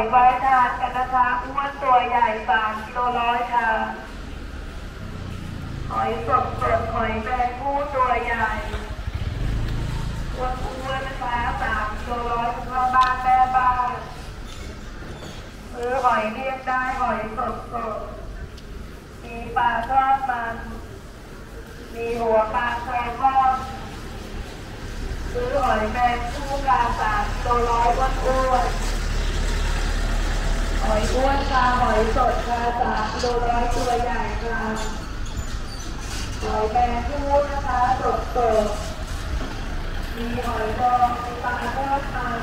อยไว้ทานกันนะคะอ้วนตัวใหญ่สามกิโลร้อยค่ะหอยสดสดหอยแมงผู้ตัวใหญ่อ้วนอ้วนนะคะสามกิโลร้อยสำหรับบ้านแม่บ้านซื้อหอยเรียกได้หอยสดสดมีปลาทอดมัน มีหัวปลาแซลมอนซื้อหอยแมงผู้กาสามกิโลร้อยอ้วนอ้วน หอยอ้วนค่ะหอยสดค่ะสามกิโลร้อยตัวใหญ่ค่ะหอยแมงผู้นะคะสดสดมีหอยดองมีปลาทอดมัน